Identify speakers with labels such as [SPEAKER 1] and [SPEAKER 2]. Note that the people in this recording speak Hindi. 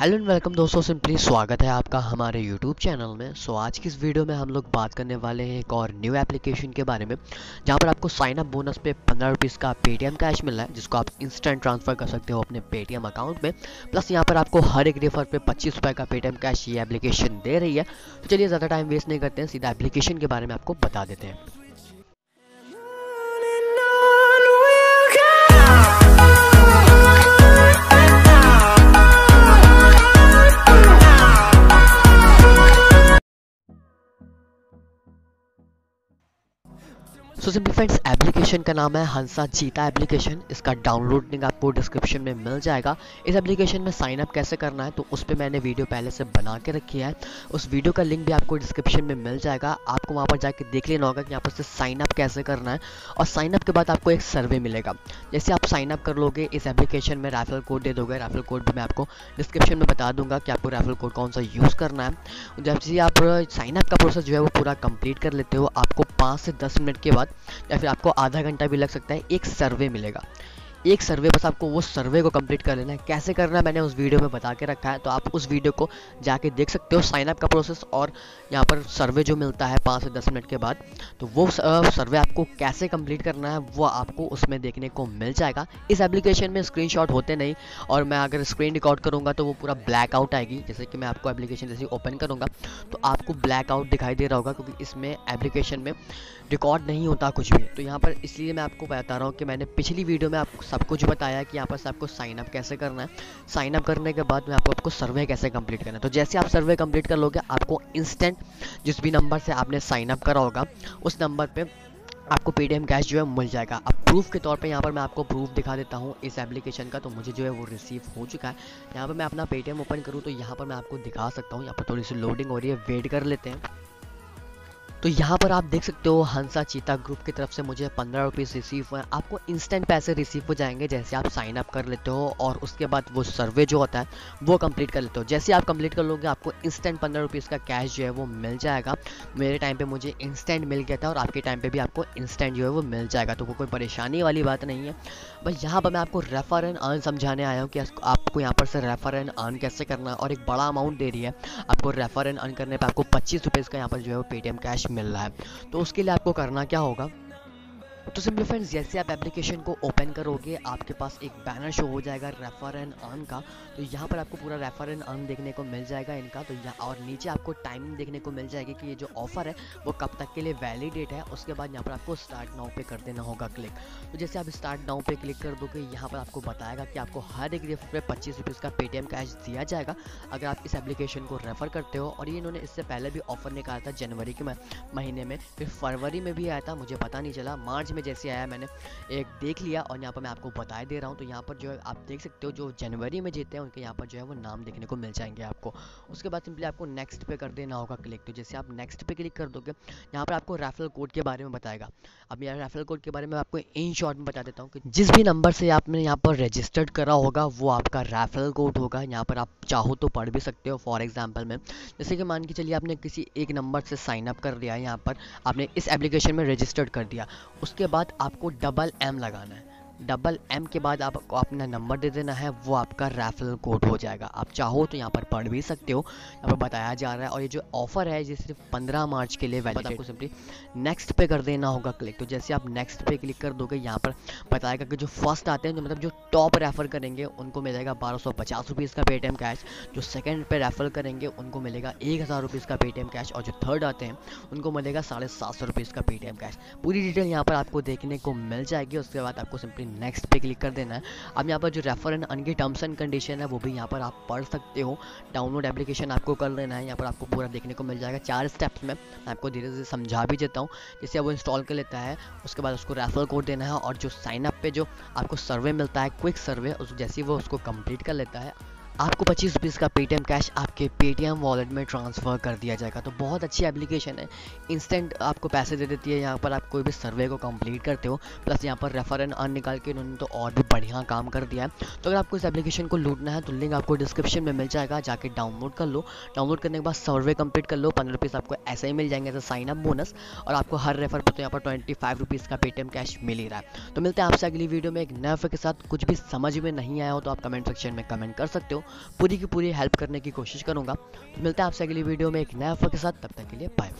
[SPEAKER 1] हेलो एंड वेलकम दोस्तों सिंपली स्वागत है आपका हमारे यूट्यूब चैनल में। सो so, आज की इस वीडियो में हम लोग बात करने वाले हैं एक और न्यू एप्लीकेशन के बारे में जहाँ पर आपको साइन अप बोनस पे पंद्रह रुपीज़ का पेटीएम कैश मिल रहा है जिसको आप इंस्टेंट ट्रांसफ़र कर सकते हो अपने पेटीएम अकाउंट में। प्लस यहाँ पर आपको हर एक रेफर पे पच्चीस रुपये का पेटीएम कैश ये एप्लीकेशन दे रही है। तो चलिए ज़्यादा टाइम वेस्ट नहीं करते हैं सीधा एप्लीकेशन के बारे में आपको बता देते हैं। सो सिंपली फ्रेंड्स एप्लीकेशन का नाम है हंसा जीता एप्लीकेशन इसका डाउनलोड लिंक आपको डिस्क्रिप्शन में मिल जाएगा। इस एप्लीकेशन में साइन अप कैसे करना है तो उस पर मैंने वीडियो पहले से बना के रखी है। उस वीडियो का लिंक भी आपको डिस्क्रिप्शन में मिल जाएगा। आपको वहाँ पर जाके देख लेना होगा कि यहाँ पर से साइन अप कैसे करना है। और साइन अप के बाद आपको एक सर्वे मिलेगा। जैसे आप साइन अप कर लोगे, इस एप्लीकेशन में रेफरल कोड दे दोगे। रेफरल कोड भी मैं आपको डिस्क्रिप्शन में बता दूँगा कि आपको रेफरल कोड कौन सा यूज़ करना है। जब से आप साइन अप का प्रोसेस जो है वो पूरा कंप्लीट कर लेते हो, आपको पाँच से दस मिनट के बाद या फिर आपको आधा घंटा भी लग सकता है, एक सर्वे मिलेगा। एक सर्वे, बस आपको वो सर्वे को कंप्लीट कर लेना है। कैसे करना है, मैंने उस वीडियो में बता के रखा है। तो आप उस वीडियो को जाके देख सकते हो साइनअप का प्रोसेस और यहाँ पर सर्वे जो मिलता है पाँच से दस मिनट के बाद तो वो सर्वे आपको कैसे कंप्लीट करना है, वो आपको उसमें देखने को मिल जाएगा। इस एप्लीकेशन में स्क्रीन होते नहीं और मैं अगर स्क्रीन रिकॉर्ड करूँगा तो वो पूरा ब्लैक आउट आएगी। जैसे कि मैं आपको एप्लीकेशन जैसे ओपन करूँगा तो आपको ब्लैक आउट दिखाई दे रहा होगा क्योंकि इसमें एप्लीकेशन में रिकॉर्ड नहीं होता कुछ भी। तो यहाँ पर इसलिए मैं आपको बता रहा हूँ कि मैंने पिछली वीडियो में आपको सब कुछ बताया कि यहाँ पर से आपको साइन अप कैसे करना है। साइन अप करने के बाद में आपको आपको सर्वे कैसे कंप्लीट करना है। तो जैसे आप सर्वे कंप्लीट कर लोगे, आपको इंस्टेंट जिस भी नंबर से आपने साइन अप करा होगा, उस नंबर पर आपको पेटीएम कैश जो है मिल जाएगा। अब प्रूफ के तौर पे यहाँ पर मैं आपको प्रूफ दिखा देता हूँ इस एप्लीकेशन का तो मुझे जो है वो रिसीव हो चुका है। यहाँ पर मैं अपना पेटीएम ओपन करूँ तो यहाँ पर मैं आपको दिखा सकता हूँ। यहाँ पर थोड़ी सी लोडिंग हो रही है वेट कर लेते हैं। तो यहाँ पर आप देख सकते हो हंसा चीता ग्रुप की तरफ़ से मुझे पंद्रह रुपीज़ रिसीव हुए आपको इंस्टेंट पैसे रिसीव हो जाएँगे जैसे आप साइन अप कर लेते हो और उसके बाद वो सर्वे जो होता है, वो कंप्लीट कर लेते हो। जैसे आप कंप्लीट कर लोगे, आपको इंस्टेंट पंद्रह रुपीज़ का कैश जो है वो मिल जाएगा। मेरे टाइम पर मुझे इंस्टेंट मिल गया था और आपके टाइम पर भी आपको इंस्टेंट जो है वो मिल जाएगा। तो वो कोई परेशानी वाली बात नहीं है। बस यहाँ पर मैं आपको रेफर एंड अर्न समझाने आया हूँ कि आपको यहाँ पर से रेफर एंड अर्न कैसे करना है। और एक बड़ा अमाउंट दे रही है। आपको रेफर एंड अर्न करने पर आपको पच्चीस का यहाँ पर जो है वो पेटीएम कैश मिल रहा है। तो उसके लिए आपको करना क्या होगा? तो सिंपली फ्रेंड्स जैसे आप एप्लीकेशन को ओपन करोगे, आपके पास एक बैनर शो हो जाएगा रेफर एंड अर्न का। तो यहाँ पर आपको पूरा रेफर एंड अर्न देखने को मिल जाएगा इनका। तो यहाँ और नीचे आपको टाइमिंग देखने को मिल जाएगी कि ये जो ऑफ़र है, वो कब तक के लिए वैलिडेट है। उसके बाद यहाँ पर आपको स्टार्ट नाउ पे कर देना होगा क्लिक तो जैसे आप स्टार्ट नाउ पे क्लिक कर दोगे, यहाँ पर आपको बताएगा कि आपको हर एक रेफर पे पच्चीस रुपीज़ का पेटीएम कैश दिया जाएगा। अगर आप इस एप्लीकेशन को रेफर करते हो, और ये इन्होंने इससे पहले भी ऑफ़र निकाला था जनवरी के महीने में, फिर फरवरी में भी आया था, मुझे पता नहीं चला। मार्च में जैसे आया मैंने, एक देख लिया और यहाँ पर मैं आपको बताए दे रहा हूँ। तो यहाँ पर जो है, आप देख सकते हो, जो जनवरी में जीते हैं, उनके यहाँ पर जो है, वो नाम देखने को मिल जाएँगे आपको। उसके बाद सिंपली आपको नेक्स्ट पे कर देना होगा क्लिक तो जैसे आप नेक्स्ट पे क्लिक कर दोगे, यहाँ पर आपको रेफरल कोड के बारे में बताएगा। अब यहाँ रेफरल कोड के बारे में आपको इन शॉर्ट में बता देता हूँ कि जिस भी नंबर से आपने यहाँ पर रजिस्टर्ड करा होगा, वो आपका रेफरल कोड होगा। यहाँ पर आप चाहो तो पढ़ भी सकते हो फॉर एग्ज़ाम्पल में। जैसे कि मान के चलिए, आपने किसी एक नंबर से साइन अप कर दिया यहाँ पर, आपने इस एप्लीकेशन में रजिस्टर्ड कर दिया। उसके बाद आपको डबल एम लगाना है। डबल एम के बाद आपको अपना नंबर दे देना है, वो आपका रेफरल कोड हो जाएगा। आप चाहो तो यहाँ पर पढ़ भी सकते हो, यहाँ पर बताया जा रहा है। और ये जो ऑफ़र है, ये सिर्फ़ पंद्रह मार्च के लिए वैलिड आपको सिंपली नेक्स्ट पे कर देना होगा क्लिक तो जैसे आप नेक्स्ट पे क्लिक कर दोगे, यहाँ पर बताएगा कि जो फ़र्स्ट आते हैं, जो मतलब जो टॉप रेफर करेंगे, उनको मिलेगा बारह सौ पचास रुपीज़ का पेटीएम कैश जो सेकेंड पे रेफर करेंगे, उनको मिलेगा एक हज़ार रुपीज़ का पेटीएम कैश और जो थर्ड आते हैं, उनको मिलेगा साढ़े सात सौ रुपीज़ का पेटीएम कैश पूरी डिटेल यहाँ पर आपको देखने को मिल जाएगी। उसके बाद आपको सिंपली नेक्स्ट पे क्लिक कर देना है। अब यहाँ पर जो रेफर एंड अन की टर्म्स एंड कंडीशन है, वो भी यहाँ पर आप पढ़ सकते हो। डाउनलोड एप्लीकेशन आपको कर लेना है, यहाँ पर आपको पूरा देखने को मिल जाएगा। चार स्टेप्स में मैं आपको धीरे धीरे समझा भी देता हूँ। जैसे वो इंस्टॉल कर लेता है, उसके बाद उसको रेफर कोड देना है और जो साइनअप पर जो आपको सर्वे मिलता है क्विक सर्वे उस जैसे वो उसको कंप्लीट कर लेता है। आपको पच्चीस रुपीज़ का पेटीएम कैश आपके पेटीएम वॉलेट में ट्रांसफ़र कर दिया जाएगा। तो बहुत अच्छी एप्लीकेशन है। इंस्टेंट आपको पैसे दे देती है। यहाँ पर आप कोई भी सर्वे को कंप्लीट करते हो प्लस यहाँ पर रेफर एंड अर्न निकाल के उन्होंने तो और भी बढ़िया काम कर दिया है। तो अगर आपको इस एप्लीकेशन को लूटना है तो लिंक आपको डिस्क्रिप्शन में मिल जाएगा। जाके डाउनलोड कर लो। डाउनलोड करने के बाद सर्वे कंप्लीट कर लो। पंद्रह रुपीज़ आपको ऐसे ही मिल जाएँगे एज साइन अप बोनस और आपको हर रेफर पर तो यहाँ पर ट्वेंटी फाइव रुपीज़ का पेटीएम कैश मिल ही रहा है। तो मिलते हैं आपसे अगली वीडियो में एक नए के साथ। कुछ भी समझ में नहीं आया हो तो आप कमेंट सेक्शन में कमेंट कर सकते हो। पूरी की पूरी हेल्प करने की कोशिश करूँगा। तो मिलते हैं आपसे अगली वीडियो में एक नया ऑफ़र के साथ। तब तक के लिए बाय